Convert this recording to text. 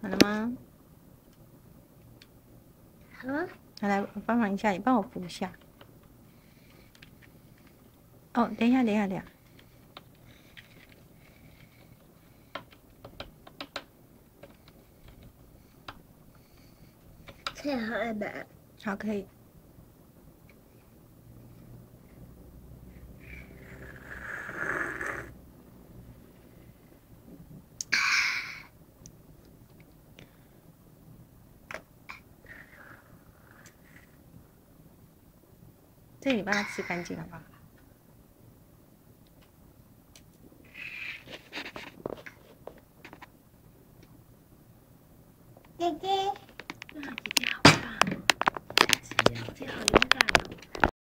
好了吗？好了。那来，我帮忙一下，你帮我扶一下。哦，等一下，等一下，等一下。太好了吧？好，可以。那你把它吃干净好不好？姐姐，姐姐好。